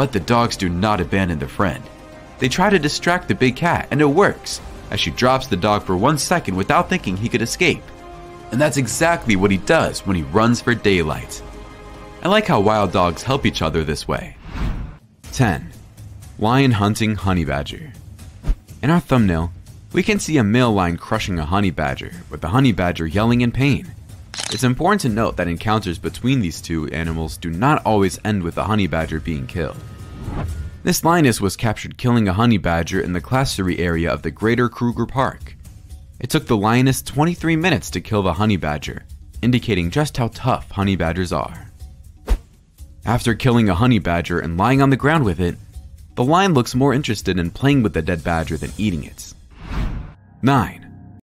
But the dogs do not abandon their friend. They try to distract the big cat, and it works, as she drops the dog for one second without thinking he could escape. And that's exactly what he does when he runs for daylight. I like how wild dogs help each other this way. 10. Lion hunting honey badger. In our thumbnail, we can see a male lion crushing a honey badger, with the honey badger yelling in pain. It's important to note that encounters between these two animals do not always end with the honey badger being killed. This lioness was captured killing a honey badger in the Klaserie area of the Greater Kruger Park. It took the lioness 23 minutes to kill the honey badger, indicating just how tough honey badgers are. After killing a honey badger and lying on the ground with it, the lion looks more interested in playing with the dead badger than eating it. 9.